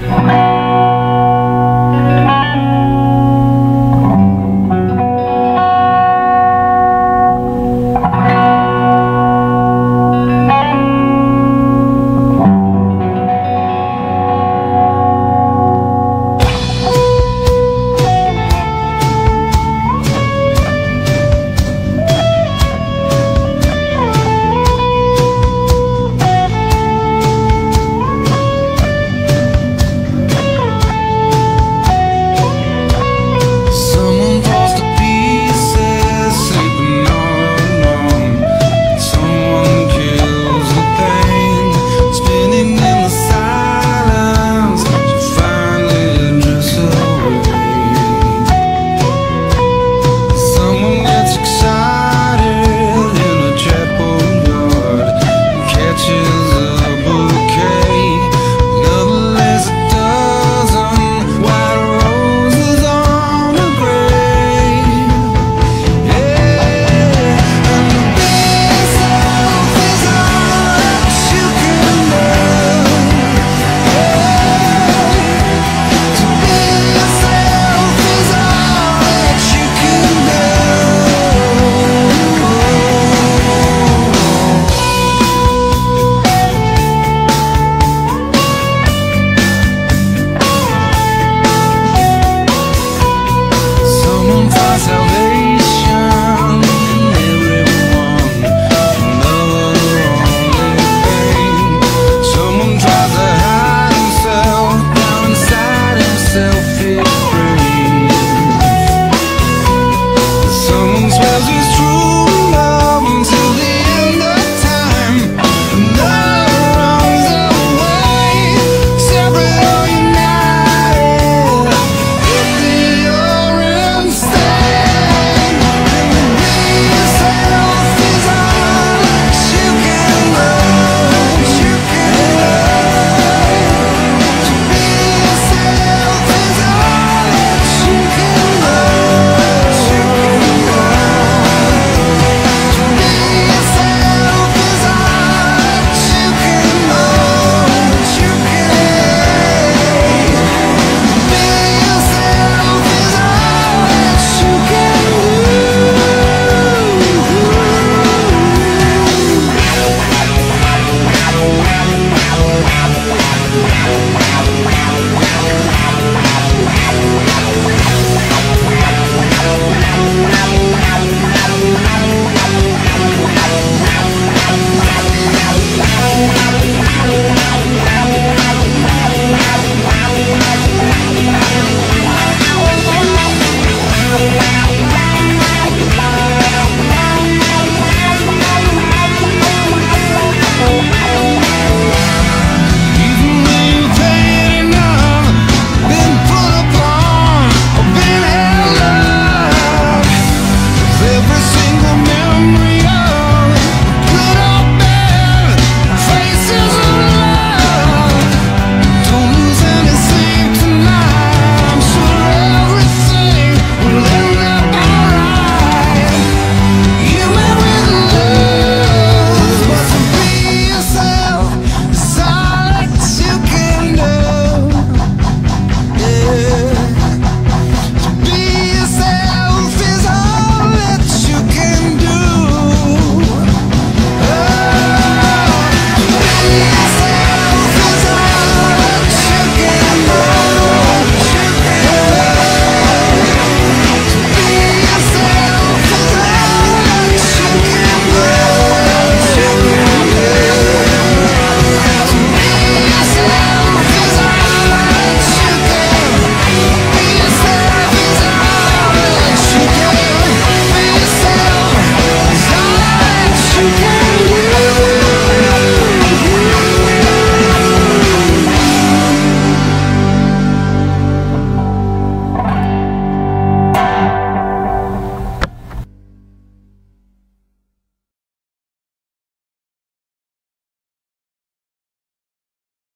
Bye. So.